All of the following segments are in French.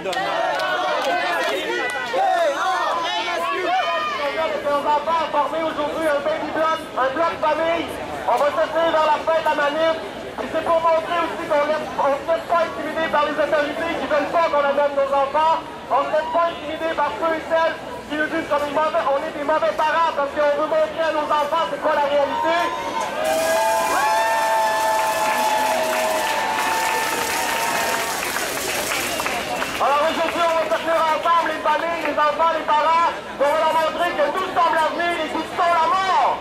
d'honneur. nos enfants former aujourd'hui un bloc, un bloc famille. On va se vers la fin de la manif. C'est pour montrer aussi qu'on ne se laisse pas intimider par les autorités qui veulent pas qu'on amène nos enfants. On ne se laisse pas intimider par ceux et celles qui nous disent qu'on est, mauvais, on est des mauvais parents parce qu'on veut montrer à nos enfants c'est quoi la réalité. les enfants, les parents, pour leur montrer que nous sommes l'avenir et nous sommes la mort.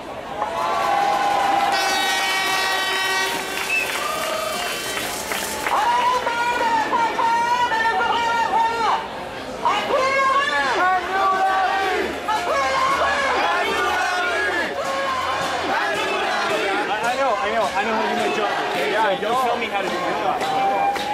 I know, I know, I know how to do my job. Yeah, don't tell me how to do my.